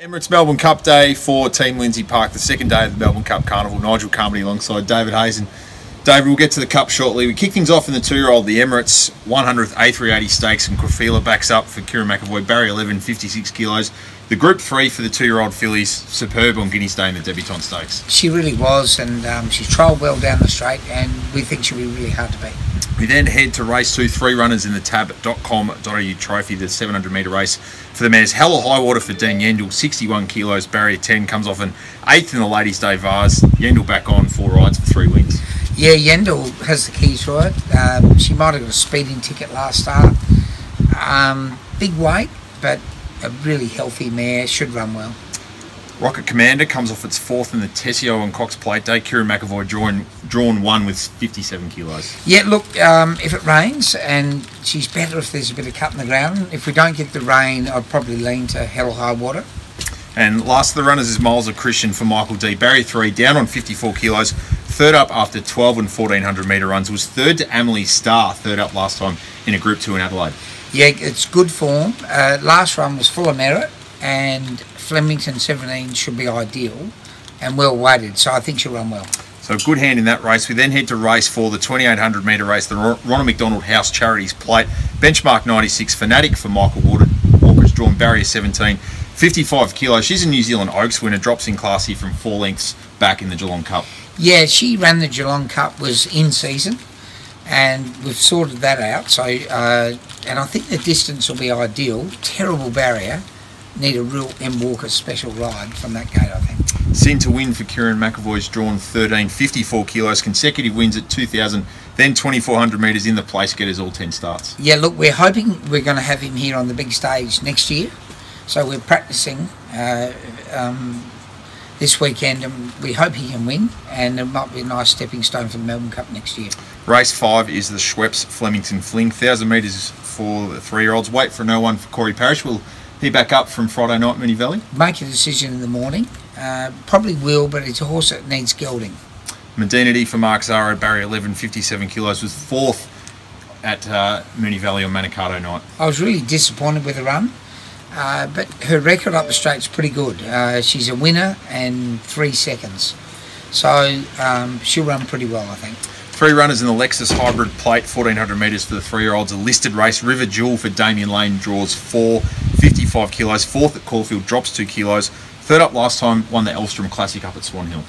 Emirates Melbourne Cup Day for Team Lindsay Park, the second day of the Melbourne Cup Carnival. Nigel Carmody alongside David Hayes. David, we'll get to the Cup shortly. We kick things off in the two-year-old, the Emirates 100th A380 Stakes, and Crofila backs up for Kerrin McEvoy, Barry 11, 56 kilos. The Group 3 for the two-year-old fillies, superb on Guineas Day in the Debutante Stakes. She really was, and um, she trialled well down the straight, and we think she'll be really hard to beat. We then head to race two, three runners in the tab.com.au trophy, the 700 metre race for the mares. Hella High Water for Dean Yendall, 61 kilos, barrier 10, comes off an eighth in the Ladies' Day Vase. Yendall back on, four rides for three wins. Yeah, Yendall has the keys to it. Um, she might have got a speeding ticket last start. Um, big weight, but a really healthy mare, should run well. Rocket Commander comes off its fourth in the Tesio and Cox Plate Day. Kerrin McEvoy drawn, drawn one with 57 kilos. Yeah, look, um, if it rains, and she's better if there's a bit of cut in the ground. If we don't get the rain, I'd probably lean to Hell High Water. And last of the runners is Miles of Christian for Michael D. Barry 3, down on 54 kilos. Third up after 12 and 1400 metre runs. Was third to Emily Starr, third up last time in a Group 2 in Adelaide. Yeah, it's good form. Uh, last run was full of merit, and Flemington 17 should be ideal and well weighted, so I think she'll run well. So good hand in that race. We then head to race four, the 2800 metre race, the Ronald McDonald House Charities Plate. Benchmark 96, Fanatic for Michael Walker, Walker's drawn barrier 17, 55 kilos. She's a New Zealand Oaks winner, drops in class here from four lengths back in the Geelong Cup. Yeah, she ran the Geelong Cup, was in season, and we've sorted that out. So, uh, and I think the distance will be ideal. Terrible barrier, need a real M Walker special ride from that gate, I think. To win for Kerrin McEvoy's drawn 13, 54 kilos, consecutive wins at 2,000, then 2,400 metres in the place getters, all 10 starts. Yeah, look, we're hoping we're going to have him here on the big stage next year. So we're practicing uh, um, this weekend and we hope he can win and it might be a nice stepping stone for the Melbourne Cup next year. Race 5 is the Schweppes Flemington Fling, 1,000 metres for the three-year-olds. Wait for no one for Cory Parish. We'll he back up from Friday night, Moonee Valley? Make a decision in the morning. Uh, probably will, but it's a horse that needs gelding. Medinity for Mark Zahra, Barry 11, 57 kilos, was fourth at uh, Moonee Valley on Manikato night. I was really disappointed with the run, uh, but her record up the straight's pretty good. Uh, she's a winner and three seconds. So um, she'll run pretty well, I think. Three runners in the Lexus Hybrid Plate, 1400 metres for the three-year-olds. A listed race. River Jewel for Damian Lane draws four, 55 kilos. Fourth at Caulfield, drops two kilos. Third up last time, won the Elstrom Classic up at Swan Hill.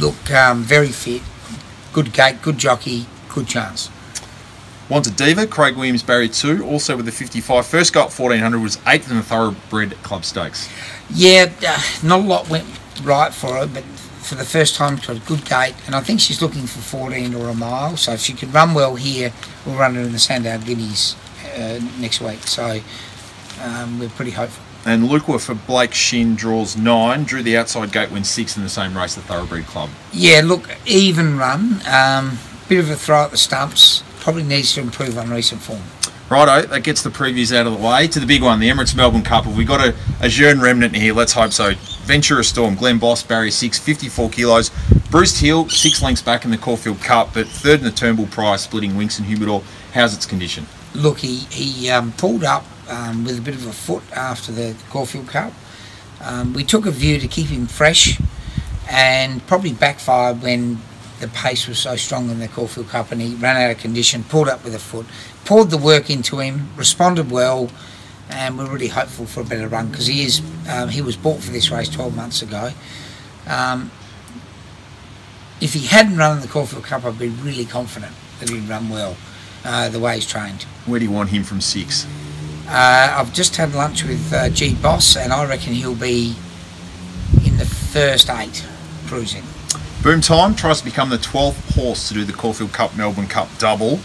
Look, um, very fit. Good gait, good jockey, good chance. Wanted Diva, Craig Williams Barry 2, also with the 55. First go up 1400 was eighth in the Thoroughbred Club Stakes. Yeah, uh, not a lot went right for her, but for the first time to a good gate, and I think she's looking for 14 or a mile. So if she can run well here, we'll run her in the Sandown Guineas uh, next week. So um, we're pretty hopeful. And Lukwa for Blake Shin draws nine, drew the outside gate, wins six in the same race, the Thoroughbred Club. Yeah, look, even run, um, bit of a throw at the stumps, probably needs to improve on recent form. Righto, that gets the previews out of the way. To the big one, the Emirates Melbourne Cup. Have we got a, a Jeune remnant here? Let's hope so. Ventura Storm, Glenn Boss, Barry 6, 54 kilos. Bruce Hill, six lengths back in the Caulfield Cup, but third in the Turnbull Prize, splitting Winks and Humidor. How's its condition? Look, he, he um, pulled up um, with a bit of a foot after the Caulfield Cup. Um, we took a view to keep him fresh and probably backfired when the pace was so strong in the Caulfield Cup and he ran out of condition, pulled up with a foot, poured the work into him, responded well, and we're really hopeful for a better run because he is um, he was bought for this race 12 months ago. Um, if he hadn't run in the Caulfield Cup, I'd be really confident that he'd run well uh, the way he's trained. Where do you want him from six? Uh, I've just had lunch with uh, G Boss, and I reckon he'll be in the first eight cruising. Boom Time tries to become the 12th horse to do the Caulfield Cup Melbourne Cup double.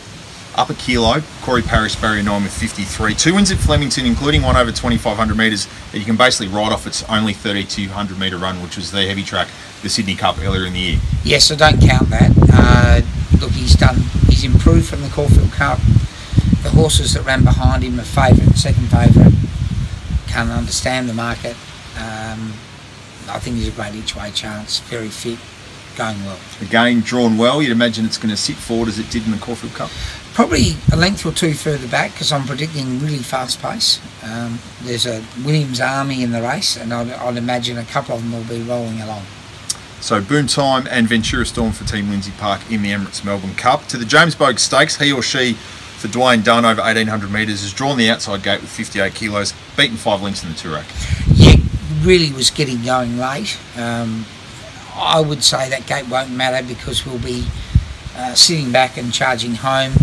Up a kilo, Cory Parish, barrier 9 with 53. Two wins at Flemington, including one over 2,500 metres that you can basically ride off its only 3,200 metre run, which was the heavy track, the Sydney Cup earlier in the year. Yes, I don't count that. Uh, look, he's done, he's improved from the Caulfield Cup. The horses that ran behind him are favourite, second favourite. Can't understand the market. Um, I think he's a great each way chance. Very fit, going well. Again, drawn well. You'd imagine it's going to sit forward as it did in the Caulfield Cup. Probably a length or two further back because I'm predicting really fast pace. Um, there's a Williams Army in the race, and I'd, I'd imagine a couple of them will be rolling along. So Boom Time and Ventura Storm for Team Lindsay Park in the Emirates Melbourne Cup. To the James Boag Stakes, he or she for Dwayne Dunn over 1800 metres has drawn the outside gate with 58 kilos, beaten five lengths in the Toorak. Yeah, really was getting going late. Um, I would say that gate won't matter because we'll be uh, sitting back and charging home.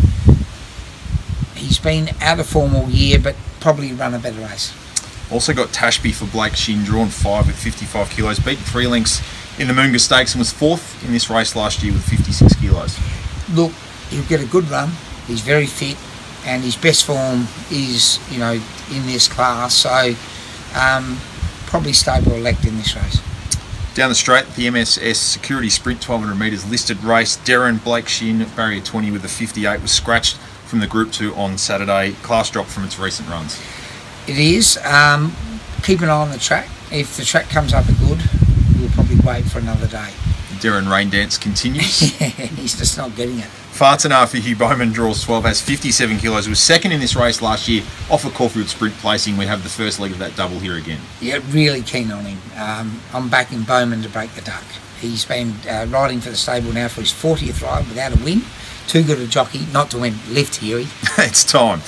He's been out of form all year, but probably run a better race. Also got Tashby for Blake Shin, drawn five at 55 kilos, beaten three lengths in the Moonga Stakes and was fourth in this race last year with 56 kilos. Look, he'll get a good run. He's very fit, and his best form is, you know, in this class. So, um, probably stable elect in this race. Down the straight, the MSS Security Sprint 1200 metres listed race. Darren Blake Shin, barrier 20 with the 58, was scratched from the Group 2 on Saturday. Class drop from its recent runs. It is. Um, keep an eye on the track. If the track comes up a good, we'll probably wait for another day. Darren Rain Dance continues. Yeah, he's just not getting it. Faatinah for Hugh Bowman draws 12, has 57 kilos, was second in this race last year off a Caulfield sprint placing. We have the first leg of that double here again. Yeah, really keen on him. Um, I'm backing Bowman to break the duck. He's been uh, riding for the stable now for his 40th ride without a win. Too good a jockey not to win. Lift, Huey. it's time.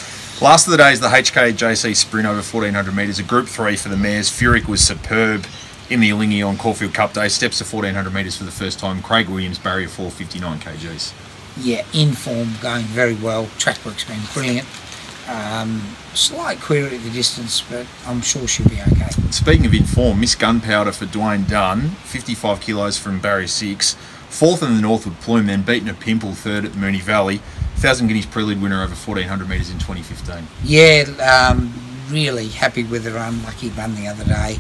Last of the day is the HKJC sprint over 1400 metres, a group three for the mares. Furyk was superb in the Alinghi on Caulfield Cup Day. Steps to 1400 metres for the first time. Craig Williams, barrier 459 kgs. Yeah, in form, going very well. Track work's been brilliant. Um, slight query at the distance, but I'm sure she'll be okay. Speaking of in form, Miss Gunpowder for Dwayne Dunn, 55 kilos from Barry 6. Fourth in the North Northwood Plume, then beaten a Pimple third at Moonee Valley. 1,000 Guineas prelude winner over 1400 metres in 2015. Yeah, um, really happy with her unlucky run the other day.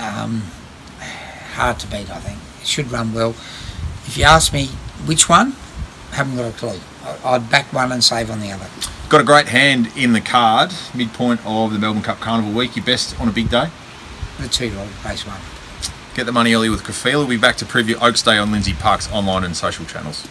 Um, hard to beat, I think. It should run well. If you ask me which one, I haven't got a clue. I'd back one and save on the other. Got a great hand in the card, midpoint of the Melbourne Cup Carnival week. Your best on a big day? The two-year-old race one. Get the money early with Kafila. We'll be back to preview Oaks Day on Lindsay Park's online and social channels.